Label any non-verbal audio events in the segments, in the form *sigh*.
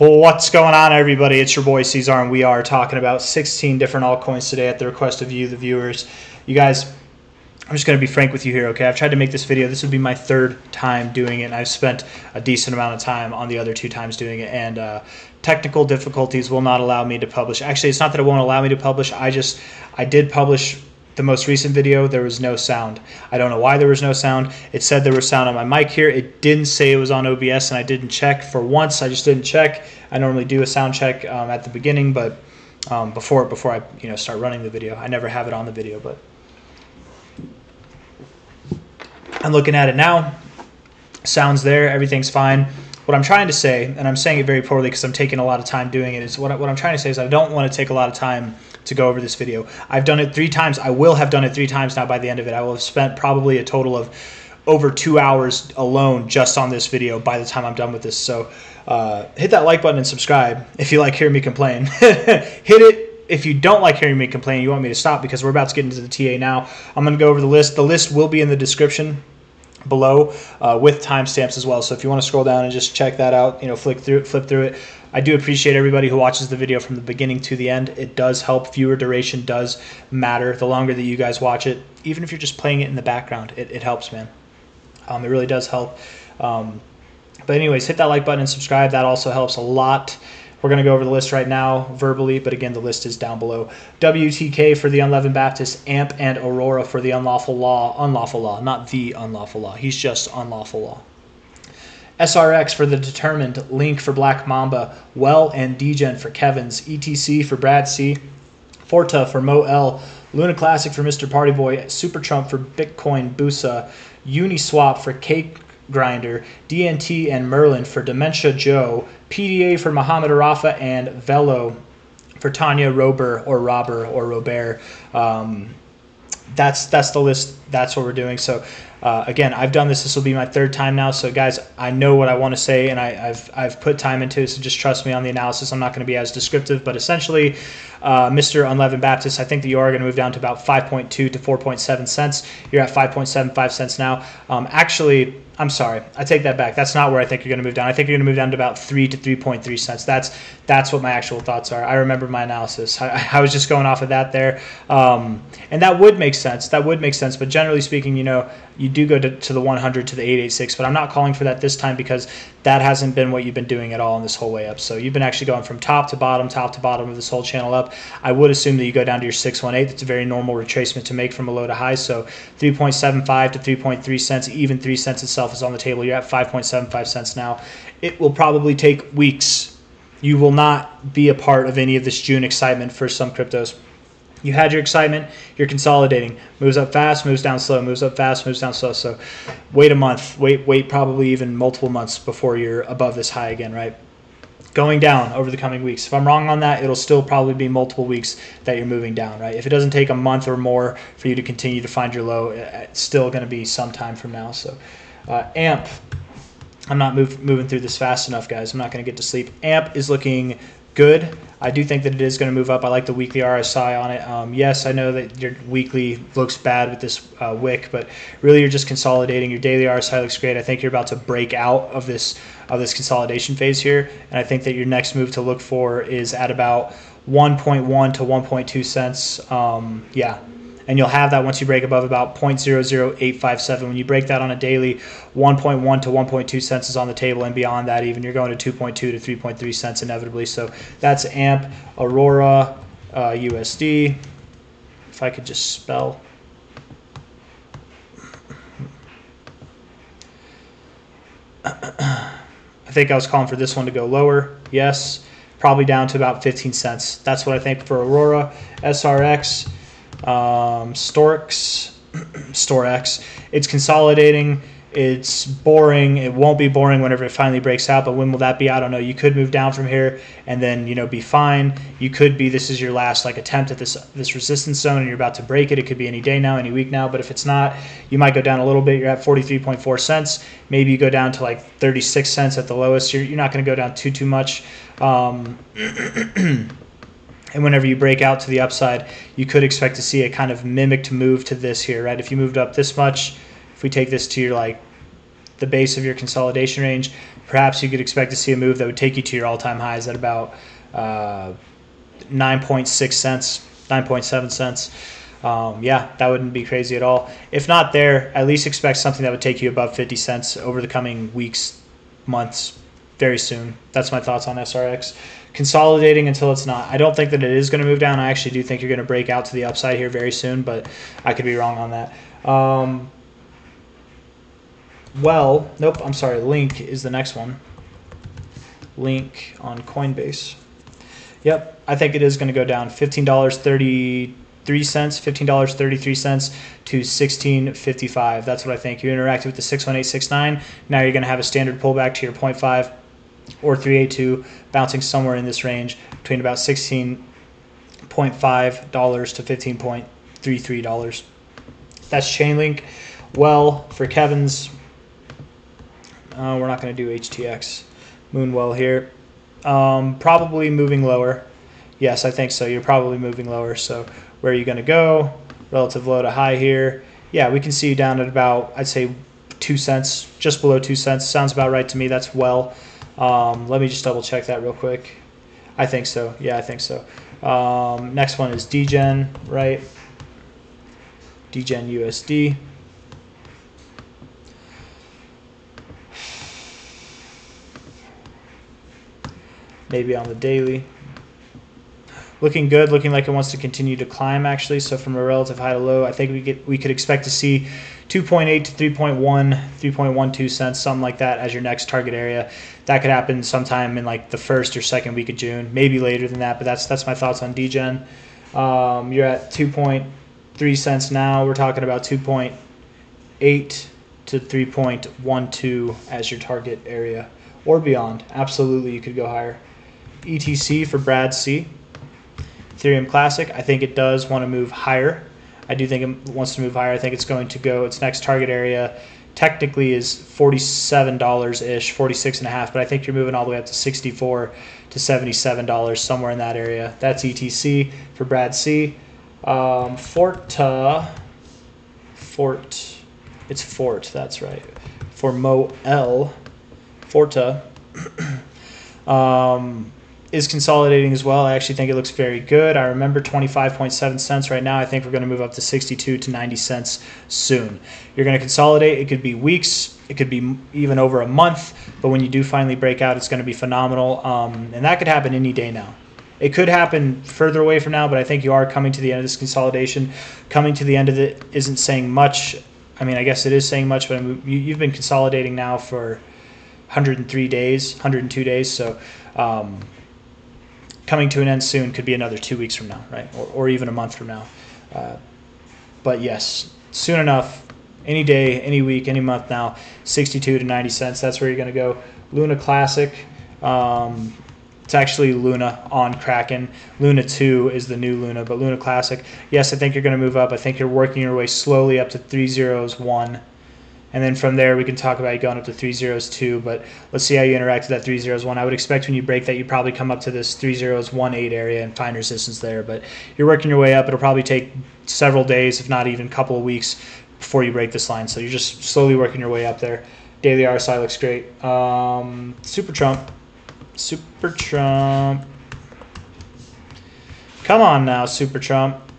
What's going on, everybody? It's your boy Cesar, and we are talking about 16 different altcoins today at the request of you, the viewers. You guys, I'm just going to be frank with you here, okay? I've tried to make this video. This would be my third time doing it, and I've spent a decent amount of time on the other two times doing it, and uh, technical difficulties will not allow me to publish. Actually, it's not that it won't allow me to publish. I just, I did publish the most recent video, there was no sound. I don't know why there was no sound. It said there was sound on my mic here. It didn't say it was on OBS, and I didn't check for once. I just didn't check. I normally do a sound check um, at the beginning, but um, before before I you know start running the video, I never have it on the video. But I'm looking at it now. Sounds there. Everything's fine. What I'm trying to say, and I'm saying it very poorly because I'm taking a lot of time doing it, is what, I, what I'm trying to say is I don't want to take a lot of time to go over this video. I've done it three times. I will have done it three times now by the end of it. I will have spent probably a total of over two hours alone just on this video by the time I'm done with this. So uh, hit that like button and subscribe if you like hearing me complain. *laughs* hit it if you don't like hearing me complain, you want me to stop because we're about to get into the TA now. I'm going to go over the list. The list will be in the description below uh, with timestamps as well. So if you want to scroll down and just check that out, you know, flick through, flip through it. I do appreciate everybody who watches the video from the beginning to the end. It does help. Viewer duration does matter. The longer that you guys watch it, even if you're just playing it in the background, it, it helps, man. Um, it really does help. Um, but anyways, hit that like button and subscribe. That also helps a lot. We're going to go over the list right now verbally, but again, the list is down below. WTK for the Unleavened Baptist, AMP and Aurora for the Unlawful Law. Unlawful Law, not the Unlawful Law. He's just Unlawful Law. SRX for the Determined, Link for Black Mamba, Well and Degen for Kevin's, ETC for Brad C, Forta for Mo L, Luna Classic for Mr. Party Boy, Super Trump for Bitcoin Busa, Uniswap for Cake Grinder, DNT and Merlin for Dementia Joe, PDA for Muhammad Arafa, and Velo for Tanya Rober or Robber or Robert. Um, that's that's the list. That's what we're doing. So uh, again, I've done this. This will be my third time now. So guys, I know what I want to say, and I, have I've put time into it. So just trust me on the analysis. I'm not going to be as descriptive, but essentially, uh, Mr. Unleavened Baptist, I think that you are going to move down to about 5.2 to 4.7 cents. You're at 5.75 cents now. Um, actually, I'm sorry. I take that back. That's not where I think you're going to move down. I think you're going to move down to about three to 3.3 cents. That's that's what my actual thoughts are. I remember my analysis. I, I was just going off of that there, um, and that would make sense. That would make sense. But generally speaking, you know, you do go to, to the 100 to the 886. But I'm not calling for that this time because that hasn't been what you've been doing at all in this whole way up. So you've been actually going from top to bottom, top to bottom of this whole channel up. I would assume that you go down to your 618. That's a very normal retracement to make from a low to high. So 3.75 to 3.3 cents, even 3 cents itself is on the table. You're at 5.75 cents now. It will probably take weeks. You will not be a part of any of this June excitement for some cryptos. You had your excitement, you're consolidating. Moves up fast, moves down slow, moves up fast, moves down slow. So wait a month, wait, wait probably even multiple months before you're above this high again, right? Going down over the coming weeks. If I'm wrong on that, it'll still probably be multiple weeks that you're moving down, right? If it doesn't take a month or more for you to continue to find your low, it's still going to be some time from now. So, uh, AMP, I'm not move, moving through this fast enough, guys. I'm not going to get to sleep. AMP is looking good. I do think that it is going to move up. I like the weekly RSI on it. Um, yes, I know that your weekly looks bad with this uh, wick, but really you're just consolidating. Your daily RSI looks great. I think you're about to break out of this of this consolidation phase here, and I think that your next move to look for is at about 1.1 to 1.2 cents. Um, yeah, and you'll have that once you break above about 0.00857. When you break that on a daily, 1.1 to 1.2 cents is on the table, and beyond that, even you're going to 2.2 to 3.3 cents inevitably. So that's AMP, Aurora, uh, USD. If I could just spell. *clears throat* I think I was calling for this one to go lower. Yes, probably down to about 15 cents. That's what I think for Aurora. SRX um, Storx, Storex. It's consolidating. It's boring. It won't be boring whenever it finally breaks out. But when will that be? I don't know. You could move down from here and then you know be fine. You could be this is your last like attempt at this this resistance zone and you're about to break it. It could be any day now, any week now. But if it's not, you might go down a little bit. You're at 43.4 cents. Maybe you go down to like 36 cents at the lowest. You're, you're not going to go down too too much. Um, *clears throat* And whenever you break out to the upside, you could expect to see a kind of mimicked move to this here, right? If you moved up this much, if we take this to your like the base of your consolidation range, perhaps you could expect to see a move that would take you to your all-time highs at about uh, 9.6 cents, 9.7 cents. Um, yeah, that wouldn't be crazy at all. If not there, at least expect something that would take you above 50 cents over the coming weeks, months, very soon. That's my thoughts on SRX. Consolidating until it's not. I don't think that it is going to move down. I actually do think you're going to break out to the upside here very soon, but I could be wrong on that. Um, well, nope, I'm sorry. Link is the next one. Link on Coinbase. Yep, I think it is going to go down. $15.33, $15.33 to 16.55. That's what I think. You interacted with the 61869. Now you're going to have a standard pullback to your 0.5 or 382 bouncing somewhere in this range between about $16.5 to $15.33. That's Chainlink. Well, for Kevin's, uh, we're not going to do HTX. Moonwell here. Um, probably moving lower. Yes, I think so. You're probably moving lower. So where are you going to go? Relative low to high here. Yeah, we can see you down at about, I'd say, two cents, just below two cents. Sounds about right to me. That's well. Um, let me just double check that real quick. I think so. Yeah, I think so. Um, next one is Degen, right? Degen USD. maybe on the daily. Looking good, looking like it wants to continue to climb actually. So from a relative high to low, I think we get we could expect to see 2.8 to 3.1, 3.12 cents, something like that as your next target area. That could happen sometime in like the first or second week of June, maybe later than that. But that's that's my thoughts on Degen. Um, you're at 2.3 cents now. We're talking about 2.8 to 3.12 as your target area or beyond. Absolutely, you could go higher. ETC for Brad C. Ethereum Classic, I think it does want to move higher. I do think it wants to move higher. I think it's going to go, its next target area technically is $47 ish, 46 and a half, but I think you're moving all the way up to 64 to $77, somewhere in that area. That's ETC for Brad C. Um, Forta, Fort, it's Fort, that's right. For Mo L, Forta. *clears throat* um, is consolidating as well. I actually think it looks very good. I remember 25.7 cents right now. I think we're going to move up to 62 to 90 cents soon. You're going to consolidate. It could be weeks. It could be even over a month. But when you do finally break out, it's going to be phenomenal. Um, and that could happen any day now. It could happen further away from now, but I think you are coming to the end of this consolidation. Coming to the end of it isn't saying much. I mean, I guess it is saying much, but you've been consolidating now for 103 days, 102 days. So um, coming to an end soon could be another two weeks from now, right? Or, or even a month from now. Uh, but yes, soon enough, any day, any week, any month now, 62 to 90 cents. That's where you're going to go. Luna Classic. Um, it's actually Luna on Kraken. Luna 2 is the new Luna, but Luna Classic, yes, I think you're going to move up. I think you're working your way slowly up to three zeros one and then from there, we can talk about going up to three zeros two. But let's see how you interact with that three zeros one. I would expect when you break that, you probably come up to this three zeros one eight area and find resistance there. But you're working your way up. It'll probably take several days, if not even a couple of weeks, before you break this line. So you're just slowly working your way up there. Daily RSI looks great. Um, Super Trump. Super Trump. Come on now, Super Trump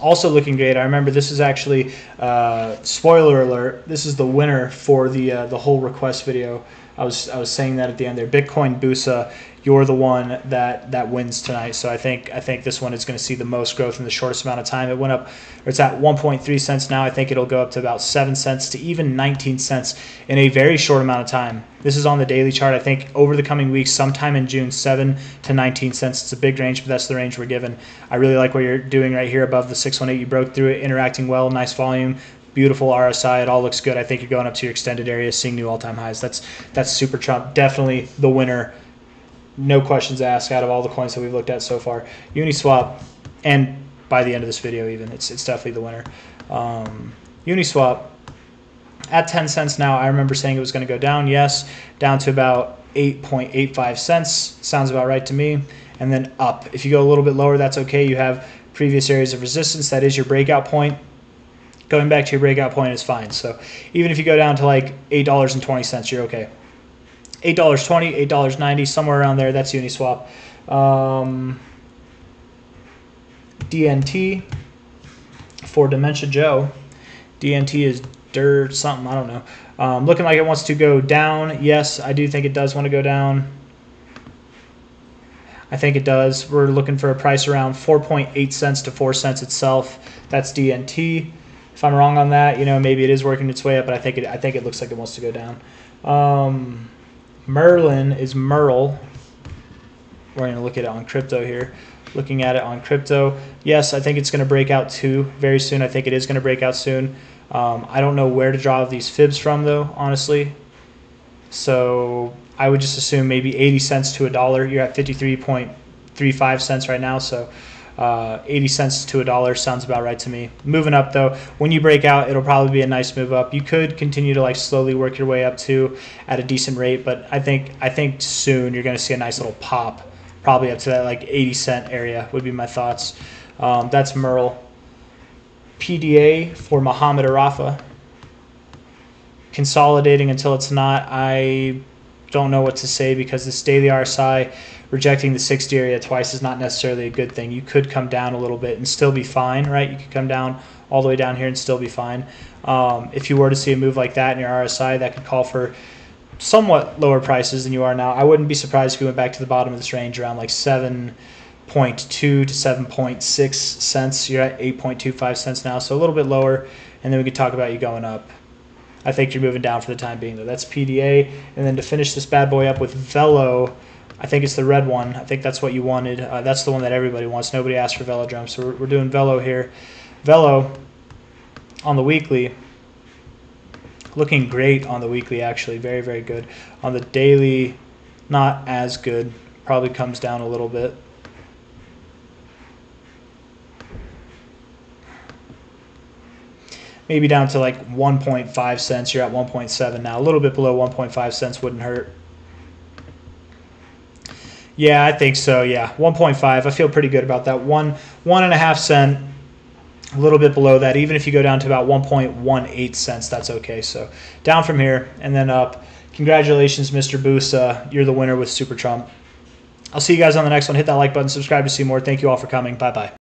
also looking great. I remember this is actually uh, spoiler alert. This is the winner for the uh, the whole request video. I was I was saying that at the end there. Bitcoin Busa you're the one that that wins tonight. So I think I think this one is going to see the most growth in the shortest amount of time. It went up, it's at 1.3 cents now. I think it'll go up to about seven cents to even 19 cents in a very short amount of time. This is on the daily chart. I think over the coming weeks, sometime in June, seven to 19 cents. It's a big range, but that's the range we're given. I really like what you're doing right here above the 618. You broke through it, interacting well, nice volume beautiful RSI. It all looks good. I think you're going up to your extended area, seeing new all-time highs. That's that's super Trump. Definitely the winner no questions asked out of all the coins that we've looked at so far. Uniswap, and by the end of this video, even it's it's definitely the winner. Um, Uniswap at 10 cents now. I remember saying it was going to go down. Yes, down to about 8.85 cents. Sounds about right to me. And then up. If you go a little bit lower, that's okay. You have previous areas of resistance. That is your breakout point. Going back to your breakout point is fine. So even if you go down to like $8.20, you're okay. Eight dollars twenty, eight dollars ninety, somewhere around there. That's Uniswap. Um, DNT for Dementia Joe. DNT is dirt something I don't know. Um, looking like it wants to go down. Yes, I do think it does want to go down. I think it does. We're looking for a price around 4.8 cents to 4 cents itself. That's DNT. If I'm wrong on that, you know, maybe it is working its way up, but I think it I think it looks like it wants to go down. Um, Merlin is Merle. We're going to look at it on crypto here. Looking at it on crypto, yes, I think it's going to break out too very soon. I think it is going to break out soon. Um, I don't know where to draw these fibs from though, honestly. So I would just assume maybe 80 cents to a dollar. You're at 53.35 cents right now, so uh, 80 cents to a dollar sounds about right to me. Moving up though, when you break out, it'll probably be a nice move up. You could continue to like slowly work your way up to at a decent rate, but I think I think soon you're going to see a nice little pop, probably up to that like 80 cent area would be my thoughts. Um, that's Merle. PDA for Muhammad Arafa. Consolidating until it's not. I don't know what to say because this daily RSI rejecting the 60 area twice is not necessarily a good thing. You could come down a little bit and still be fine, right? You could come down all the way down here and still be fine. Um, if you were to see a move like that in your RSI, that could call for somewhat lower prices than you are now. I wouldn't be surprised if we went back to the bottom of this range around like 7.2 to 7.6 cents. You're at 8.25 cents now, so a little bit lower, and then we could talk about you going up. I think you're moving down for the time being, though. That's PDA. And then to finish this bad boy up with Velo, I think it's the red one. I think that's what you wanted. Uh, that's the one that everybody wants. Nobody asked for Velodrome. So we're, we're doing Velo here. Velo on the weekly, looking great on the weekly, actually. Very, very good. On the daily, not as good. Probably comes down a little bit. maybe down to like 1.5 cents. You're at 1.7 now. A little bit below 1.5 cents wouldn't hurt. Yeah, I think so. Yeah, 1.5. I feel pretty good about that. One, one and a half cent, a little bit below that. Even if you go down to about 1.18 cents, that's okay. So down from here and then up. Congratulations, Mr. Busa. You're the winner with Super Trump. I'll see you guys on the next one. Hit that like button, subscribe to see more. Thank you all for coming. Bye bye.